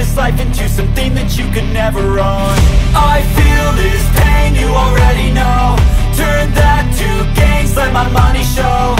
this life into something that you could never own. I feel this pain, you already know. Turn that to gains, let my money show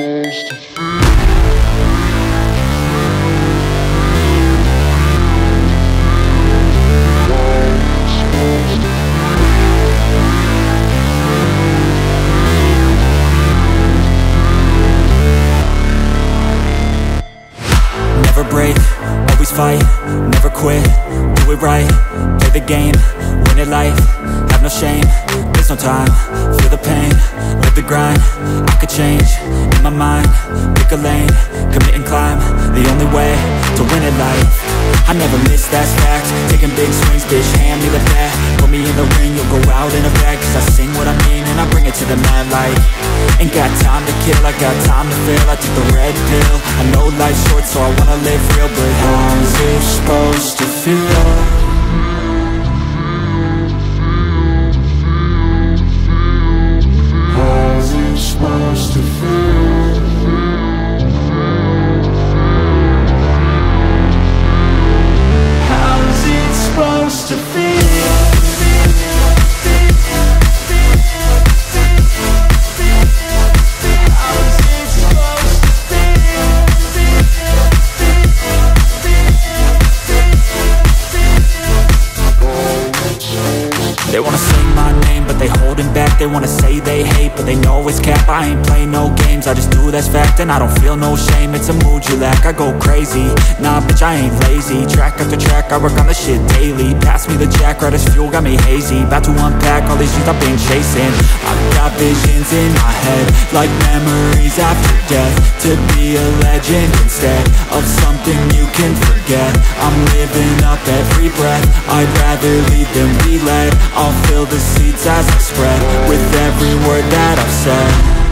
How to always fight, never quit, do it right, play the game, win it life, have no shame, there's no time, feel the pain, live the grind, I could change, in my mind, pick a lane, commit and climb, the only way to win it life. I never miss, that's fact. Taking big swings, bitch, hand me the bat. Put me in the ring, you'll go out in a bag Cause I sing what I mean and I bring it to the mad light. Ain't got time to kill, I got time to feel. I took the red pill. I know life's short so I wanna live real But how's it supposed to feel? Wanna say they hate, but they know it's cap. I ain't play no games, I just do that's fact And I don't feel no shame, it's a mood you lack I go crazy, nah bitch I ain't lazy. Track after track, I work on the shit daily. Pass me the jack, right as fuel, got me hazy. About to unpack all these things I've been chasing. I've got visions in my head Like memories after death. To be a legend instead Of something you can forget. I'm living up breath. I'd rather lead than be led I'll fill the seats as I spread With every word that I've said